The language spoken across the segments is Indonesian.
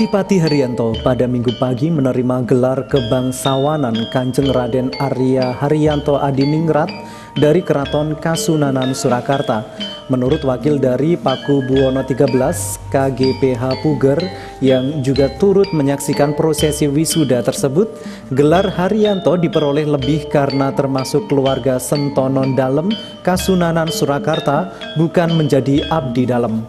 Bupati Pati Haryanto pada minggu pagi menerima gelar kebangsawanan Kanjeng Raden Arya Haryanto Adiningrat dari Keraton Kasunanan Surakarta. Menurut wakil dari Paku Buwono 13 KGPH Puger yang juga turut menyaksikan prosesi wisuda tersebut, gelar Haryanto diperoleh lebih karena termasuk keluarga Sentonon Dalem Kasunanan Surakarta bukan menjadi abdi dalam.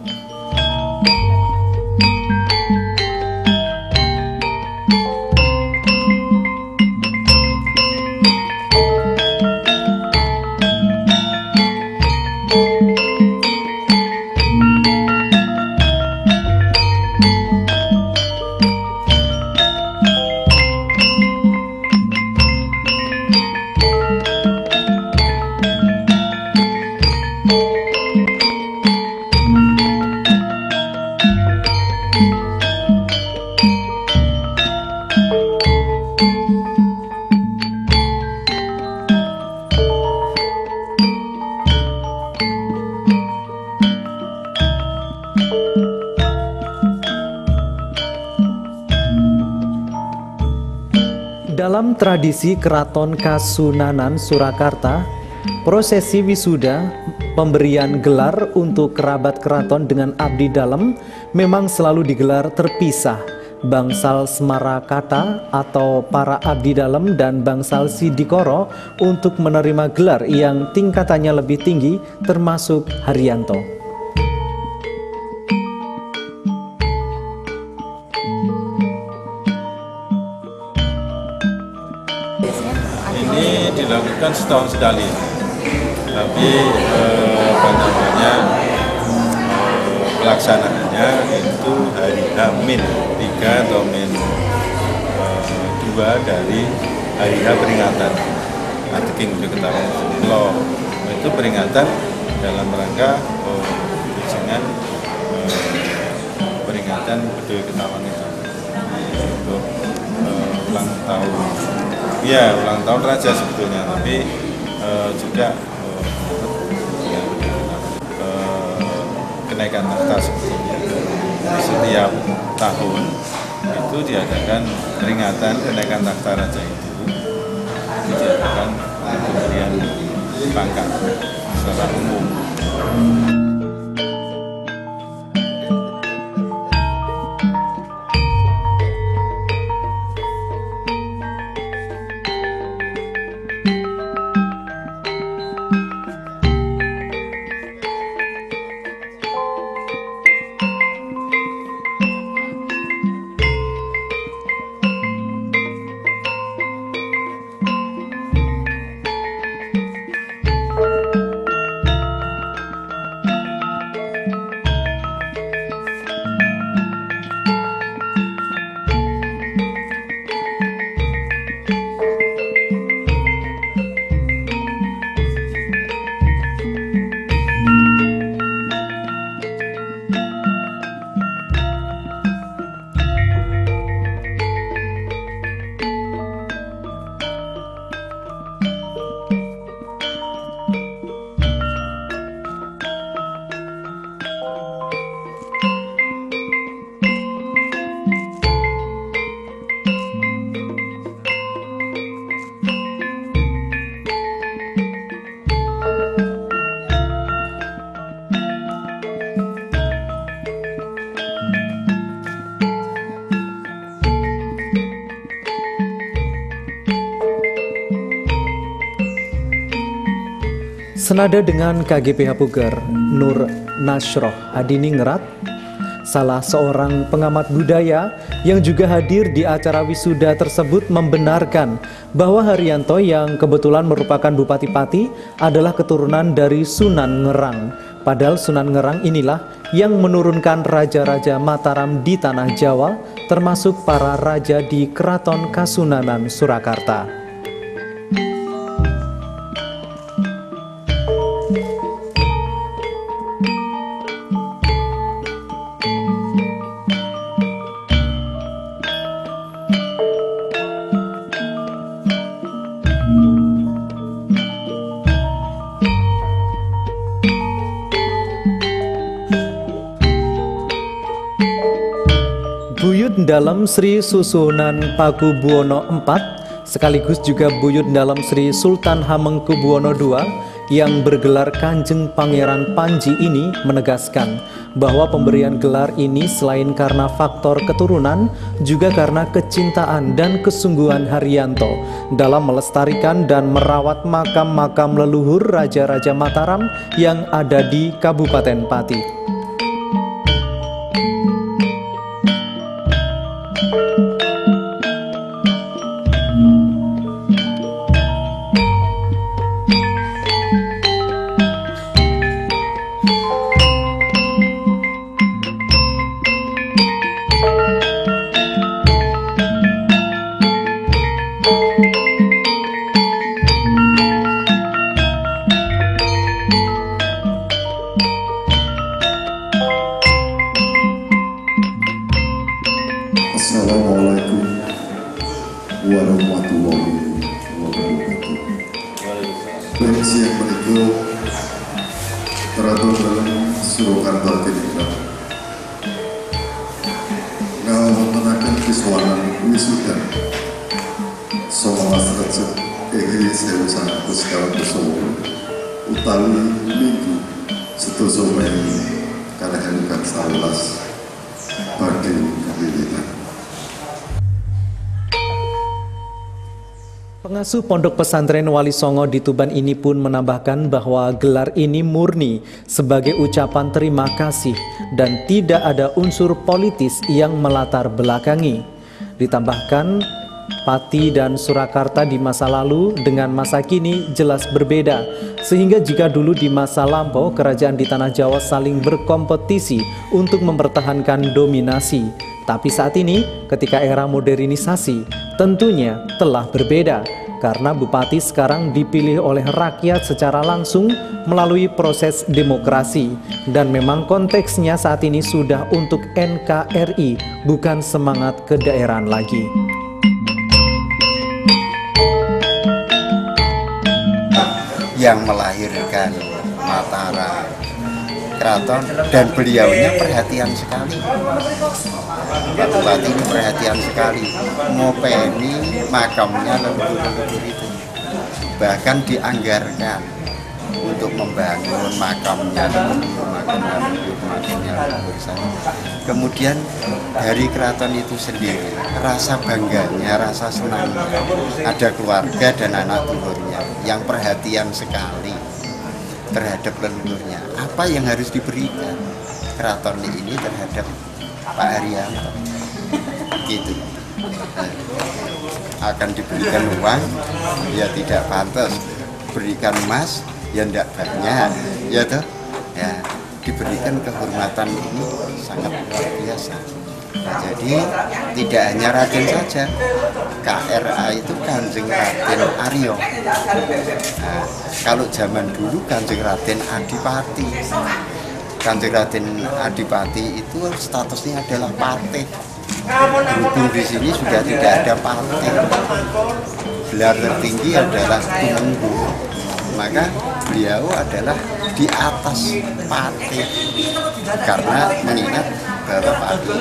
Tradisi Keraton Kasunanan Surakarta, prosesi wisuda pemberian gelar untuk kerabat keraton dengan abdi dalam memang selalu digelar terpisah. Bangsal Semarakata atau para abdi dalam dan Bangsal Sidikoro untuk menerima gelar yang tingkatannya lebih tinggi termasuk Haryanto. Dilakukan setahun sekali. Tapi eh, namanya eh, pelaksanaannya itu hari H-3 atau min eh, 2 dari hari H peringatan. Udah ketahuan lo itu peringatan dalam rangka eh, dengan eh, peringatan betul ketahuan itu. Untuk eh, ulang tahun Iya, ulang tahun raja sebetulnya, tapi uh, juga uh, kenaikan takhta sebetulnya. Setiap tahun itu diadakan peringatan kenaikan takhta raja itu, itu diadakan pemberian pangkat secara umum. Senada dengan KGPH Puger, Nur Nasroh Adiningrat, salah seorang pengamat budaya yang juga hadir di acara wisuda tersebut membenarkan bahwa Haryanto yang kebetulan merupakan Bupati Pati adalah keturunan dari Sunan Ngerang. Padahal Sunan Ngerang inilah yang menurunkan raja-raja Mataram di tanah Jawa, termasuk para raja di Keraton Kasunanan Surakarta. Buyut dalam Sri Susunan Pakubuwono IV sekaligus juga buyut dalam Sri Sultan Hamengkubuwono II yang bergelar Kanjeng Pangeran Panji ini menegaskan bahwa pemberian gelar ini selain karena faktor keturunan juga karena kecintaan dan kesungguhan Haryanto dalam melestarikan dan merawat makam-makam leluhur Raja-Raja Mataram yang ada di Kabupaten Pati. Recep Ehe Sewu Sangatus Kawan Kusowo Utawi Minggu Sedoso Mei Kalahenukan Saulas Bagi Kewiwitan Pengasuh Pondok Pesantren Wali Songo di Tuban ini pun menambahkan bahwa gelar ini murni sebagai ucapan terima kasih dan tidak ada unsur politis yang melatar belakangi. Ditambahkan, Pati dan Surakarta di masa lalu dengan masa kini jelas berbeda, sehingga jika dulu di masa lampau kerajaan di Tanah Jawa saling berkompetisi untuk mempertahankan dominasi, tapi saat ini ketika era modernisasi tentunya telah berbeda. Karena bupati sekarang dipilih oleh rakyat secara langsung melalui proses demokrasi. Dan memang konteksnya saat ini sudah untuk NKRI bukan semangat kedaerahan lagi. Yang melahirkan Mataram keraton dan beliaunya perhatian sekali. Pak Bupati ini perhatian sekali ngopeni makamnya leluhur-leluhur itu. Bahkan dianggarkan untuk membangun makamnya kemudian dari keraton itu sendiri rasa bangganya rasa senangnya ada keluarga dan anak turunnya yang perhatian sekali terhadap leluhurnya. Apa yang harus diberikan keraton ini terhadap Pak Haryanto? Gitu. Akan diberikan uang ya tidak pantas. Berikan emas ya tidak banyak ya toh ya diberikan kehormatan ini sangat luar biasa Nah, jadi tidak hanya Raden saja, KRA itu Kanjeng Raden Aryo. Nah, kalau zaman dulu Kanjeng Raden Adipati. Kanjeng Raden Adipati itu statusnya adalah pate. Berhubung di sini sudah tidak ada pate. Gelar tertinggi adalah tumenggu. Maka beliau adalah di atas pate karena mengingat bahwa pati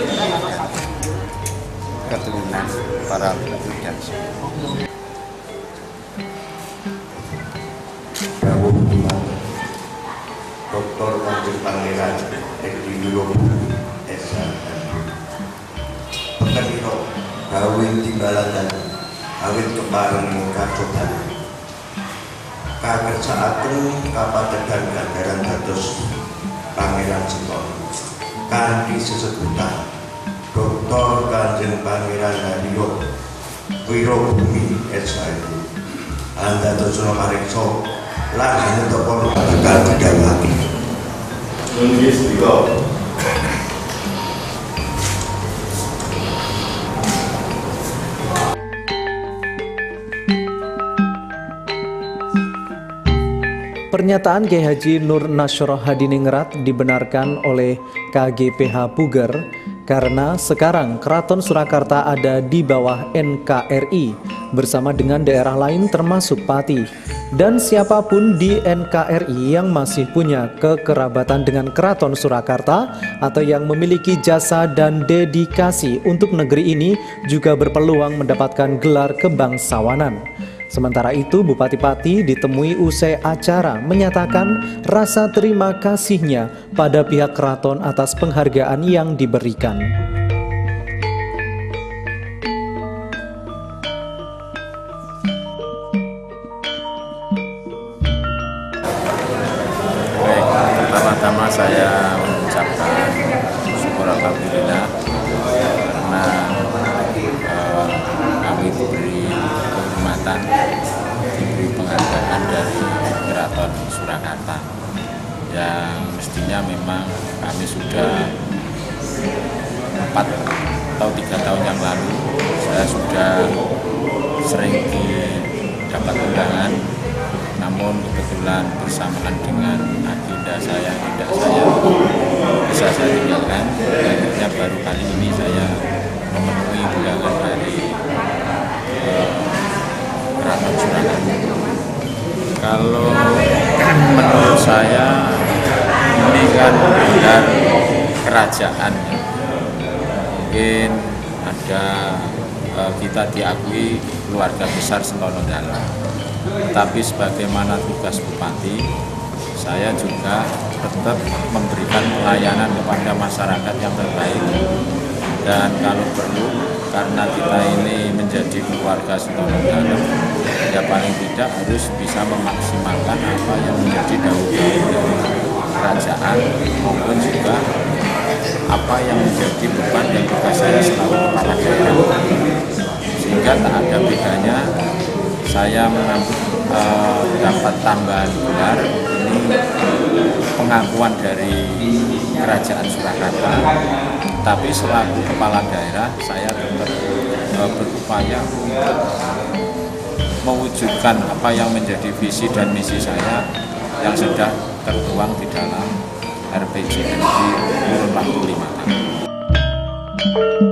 keturunan para leluhur dan Dr. Kanjeng Pangeran Edi Wilobu Esa Pekeniro Gawin Timbaladan Awin Kepareng Kacotan kerja aku apa tegang gandaran datus pangeran jepon kandi sesebuta doktor kanjeng pangeran radio wiro bumi SIU anda tersuruh karekso lagi untuk korban tegang tidak lagi Pernyataan Kiai Haji Nur Nasroh Hadiningrat dibenarkan oleh KGPH Puger karena sekarang Keraton Surakarta ada di bawah NKRI bersama dengan daerah lain termasuk Pati. Dan siapa pun di NKRI yang masih punya kekerabatan dengan Keraton Surakarta atau yang memiliki jasa dan dedikasi untuk negeri ini juga berpeluang mendapatkan gelar kebangsawanan. Sementara itu Bupati Pati ditemui usai acara menyatakan rasa terima kasihnya pada pihak keraton atas penghargaan yang diberikan. Surakarta. Yang mestinya memang kami sudah empat atau tiga tahun yang lalu saya sudah sering didapat undangan. Namun kebetulan bersamaan dengan agenda saya tidak saya bisa saya tinggalkan akhirnya baru kali ini saya memenuhi undangan dari eh, Keraton Surakarta. Kalau menurut saya ini kan gelar kerajaan. Mungkin ada eh, kita diakui keluarga besar Sentono Dalam tapi sebagaimana tugas bupati saya juga tetap memberikan pelayanan kepada masyarakat yang terbaik. Dan kalau perlu karena kita ini menjadi keluarga Sentono Dalam ya paling tidak harus bisa memaksimalkan apa yang menjadi daun-daun dari kerajaan maupun juga apa yang menjadi beban dan tugas saya selalu kepala daerah sehingga tak ada bedanya saya mengambil uh, dapat tambahan gelar ini pengakuan dari kerajaan Surakarta. Tapi selaku kepala daerah saya tetap uh, berupaya untuk mewujudkan apa yang menjadi visi dan misi saya yang sudah tertuang di dalam RPJMD kurun waktu lima tahun.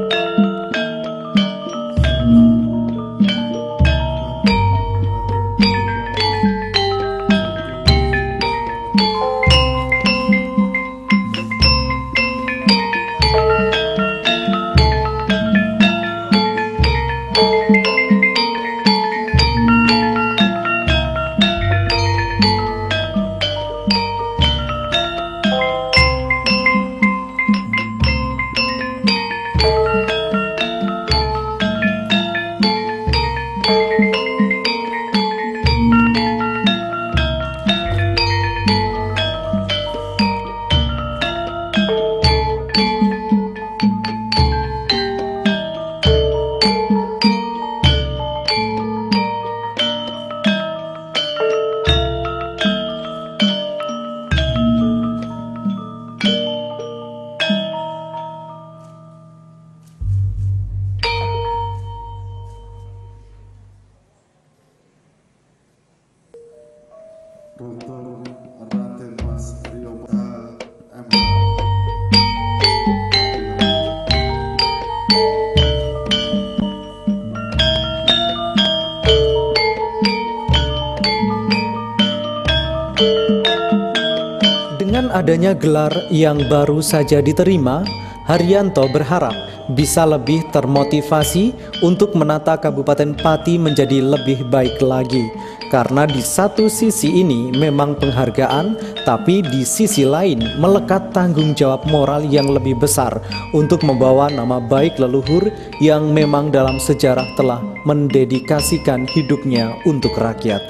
Adanya gelar yang baru saja diterima, Haryanto berharap bisa lebih termotivasi untuk menata Kabupaten Pati menjadi lebih baik lagi. Karena di satu sisi ini memang penghargaan, tapi di sisi lain melekat tanggung jawab moral yang lebih besar untuk membawa nama baik leluhur yang memang dalam sejarah telah mendedikasikan hidupnya untuk rakyat.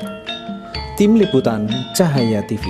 Tim Liputan Cahaya TV.